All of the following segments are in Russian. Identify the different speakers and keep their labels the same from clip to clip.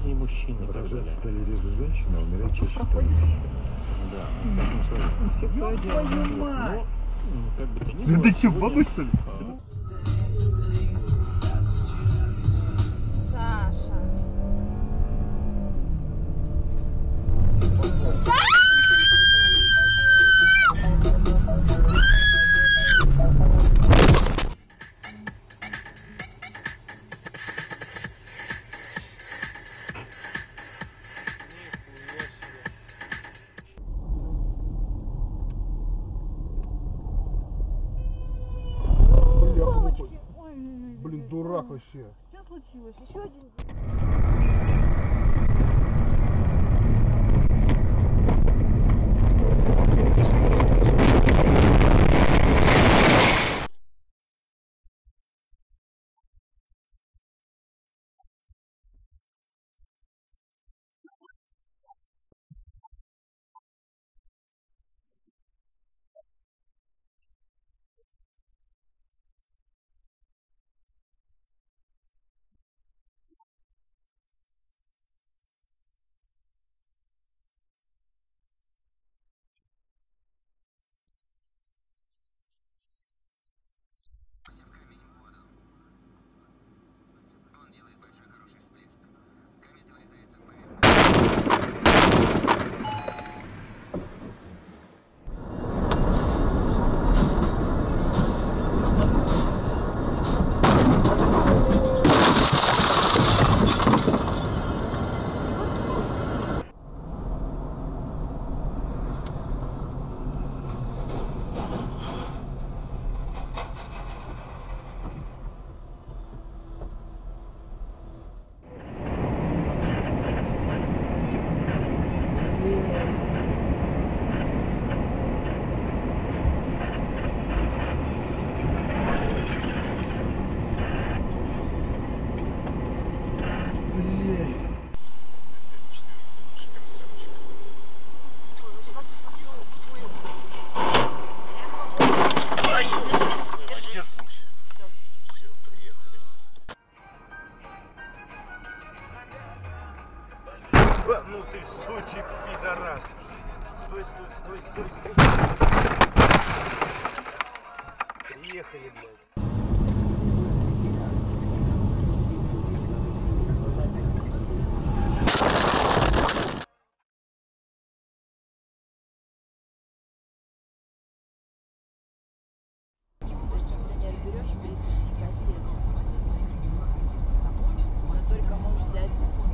Speaker 1: жизни мужчины.
Speaker 2: Рожать стали реже женщины, а умирать чаще
Speaker 3: Проходит.
Speaker 1: Да. Ну, м, как бы то ни
Speaker 2: Да
Speaker 1: было,
Speaker 2: ты чё,
Speaker 1: люди,
Speaker 2: баба, что ли?
Speaker 4: Вообще.
Speaker 5: Что случилось? Еще один
Speaker 1: пидорас. Стой, стой, стой, стой, стой. Приехали, блядь.
Speaker 6: Берешь перед кассету, но только можешь взять...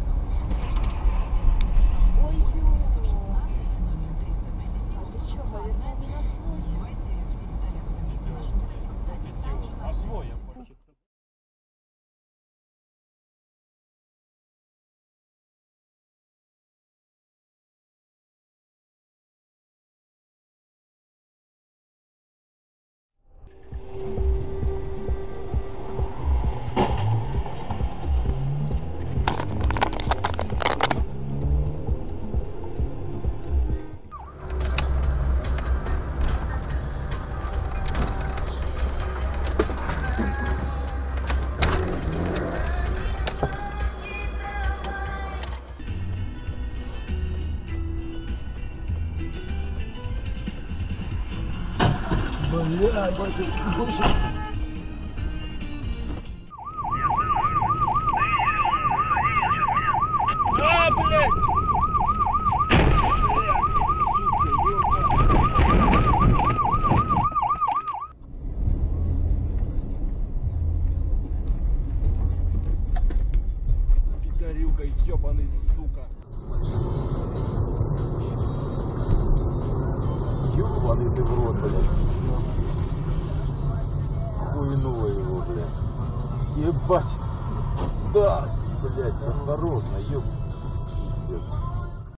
Speaker 1: А, блядь!
Speaker 4: Пидорюка, ебаный, сука.
Speaker 2: Ёбаный ты в рот, блядь. Хуйнуло его, блядь. Ебать. Да, блядь, осторожно, ёб. Пиздец.